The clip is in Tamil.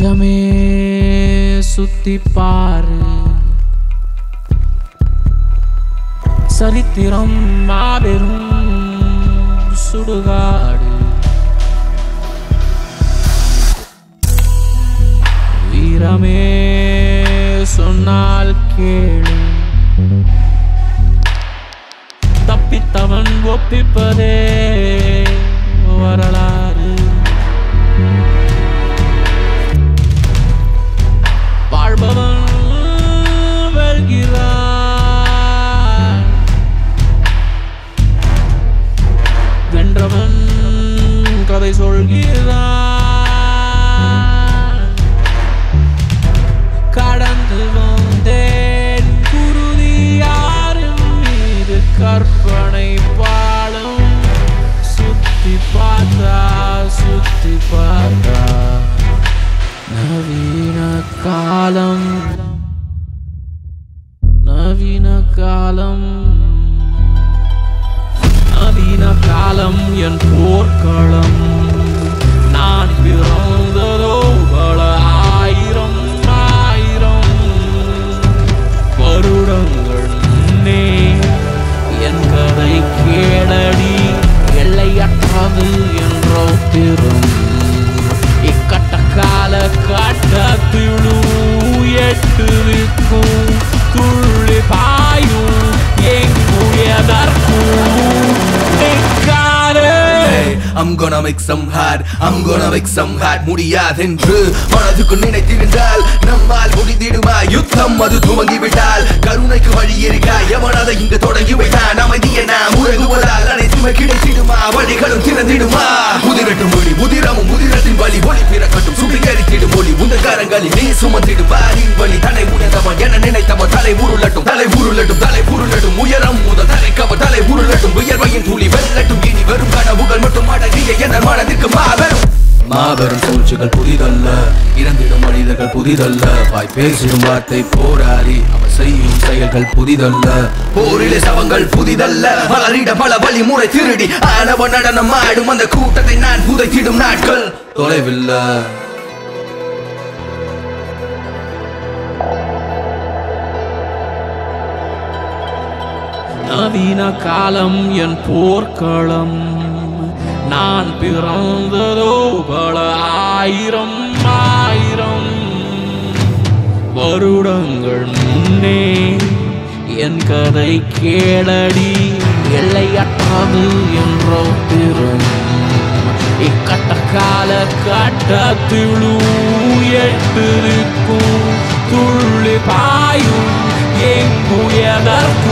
நெஞ்சமே சுத்தி பாரு. சரித்திரம் மாபெரும் சுடுகாடு. வீரமே சொன்னால் கேளு. தப்பித்தவன் ஒப்பிப்பதே கதை சொல்கிறான் கடந்து வந்தேன் குருதியாரின் மீது கற்பனை பாடும் சுத்தி பார்த்தா சுத்தி பார்த்தா நவீன காலம் நவீன காலம் நவீன காலம் என் போர்க்களம் I'm gonna make some hard I'm gonna make some hard முடியாதென்று மனதுக்கு நினைத்திருந்தால் நம்மால் முடிந்திடுமா? யுத்தம் அது துவங்கி விட்டால் கருணைக்கு வழி இருக்கா எவனதை இங்கு தொடங்கி விட்டான் அமைதிய நாம் உறங்குவதால் அனைத்துமே கிடைத்திடுமா? வழிகளும் திறந்திடுமா? உதிரட்டும் ஒளி உதிரமும் உதிரத்தின் வழி ஒளி பிறக்கட்டும் சுட்டிகரித்திடும் ஒளி உந்த கரங்களில் நீ சுமந்திடும்? வாரின் வழி தலை உணர்ந்தவன் என நினைத்தவன் தலை உருளட்டும் தலை உருளட்டும் தலை உருளட்டும் உயரம் சூழ்ச்சிகள் புதிதல்ல. இறந்திடும் மனிதர்கள் புதிதல்ல. வாய் பேசிடும் வார்த்தை போராடி. அவர் செய்யும் செயல்கள் புதிதல்ல. போரிலே சவங்கள் புதிதல்ல. பலரிட பல வழி முறை திருடி. ஆணவ நடனம் ஆடும் அந்த கூட்டத்தை நான் புதைத்திடும் நாட்கள். தொலைவில்லை. நவீன காலம் என் போர்க்களம். நான் பிறந்ததோ ஆயிரம் ஆயிரம் வருடங்கள் முன்னே என் கதை கேளடி எல்லையற்றது என்றோ திரும் இக்கட்ட கால கட்டத்திழு எட்டிருக்கும் துள்ளி பாயும் எங்குயதற்கு